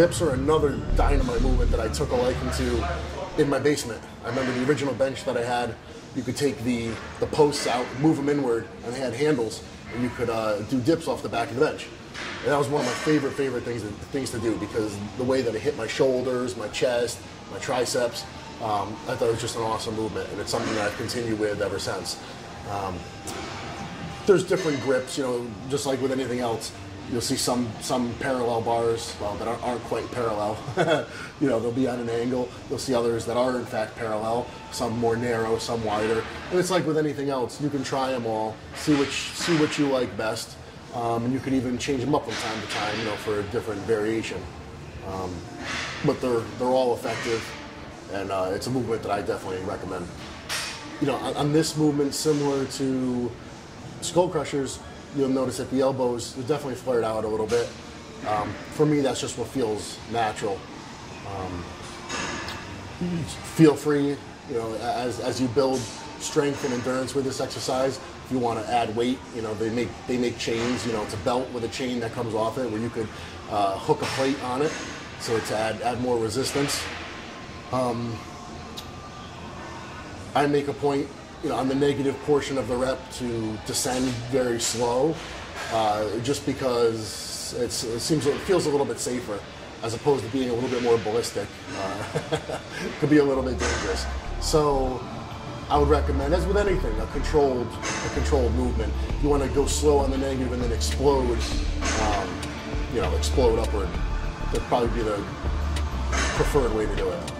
Dips are another dynamite movement that I took a liking to in my basement. I remember the original bench that I had. You could take the the posts out, move them inward, and they had handles, and you could uh, do dips off the back of the bench. And that was one of my favorite favorite things to, things to do because the way that it hit my shoulders, my chest, my triceps, um, I thought it was just an awesome movement, and it's something that I've continued with ever since. Um, there's different grips, you know, just like with anything else. You'll see some some parallel bars, well, that aren't, aren't quite parallel. you know, they'll be on an angle. You'll see others that are in fact parallel. Some more narrow, some wider. And it's like with anything else. You can try them all, see which see what you like best, um, and you can even change them up from time to time, you know, for a different variation. Um, but they're they're all effective, and uh, it's a movement that I definitely recommend. You know, on, on this movement, similar to skull crushers, you'll notice that the elbows are definitely flared out a little bit. Um, for me, that's just what feels natural. Um, feel free, you know, as, as you build strength and endurance with this exercise. If you want to add weight, you know, they make they make chains. You know, it's a belt with a chain that comes off it, where you could uh, hook a plate on it, so to add add more resistance. Um, I make a point, you know, on the negative portion of the rep to descend very slow, uh, just because it seems it feels a little bit safer, as opposed to being a little bit more ballistic. Uh, could be a little bit dangerous. So I would recommend, as with anything, a controlled a controlled movement. You want to go slow on the negative and then explode, um, you know, explode upward. That'd probably be the preferred way to do it.